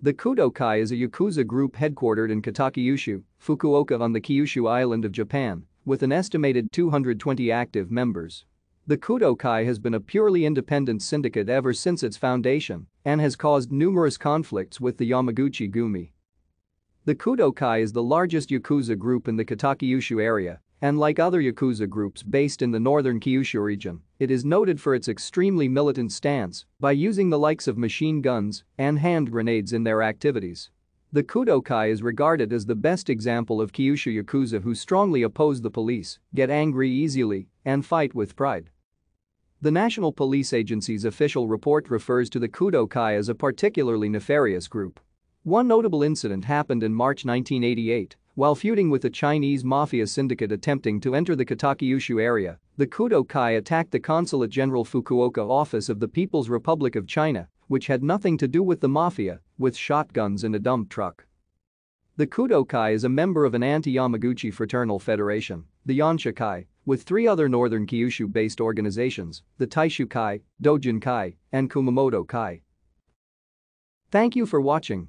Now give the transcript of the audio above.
The Kudo-kai is a yakuza group headquartered in Kitakyushu, Fukuoka on the Kyushu island of Japan, with an estimated 220 active members. The Kudo-kai has been a purely independent syndicate ever since its foundation and has caused numerous conflicts with the Yamaguchi Gumi. The Kudo-kai is the largest yakuza group in the Kitakyushu area and like other Yakuza groups based in the northern Kyushu region, it is noted for its extremely militant stance by using the likes of machine guns and hand grenades in their activities. The Kudo-kai is regarded as the best example of Kyushu Yakuza who strongly oppose the police, get angry easily, and fight with pride. The National Police Agency's official report refers to the Kudo-kai as a particularly nefarious group. One notable incident happened in March 1988 while feuding with the Chinese mafia syndicate attempting to enter the Kitakyushu area, the Kudo-kai attacked the Consulate General Fukuoka office of the People's Republic of China, which had nothing to do with the mafia, with shotguns and a dump truck. The Kudo-kai is a member of an anti-Yamaguchi fraternal federation, the Yonsha-kai, with three other northern Kyushu-based organizations, the Taishu-kai, Dojin-kai, and Kumamoto-kai. Thank you for watching.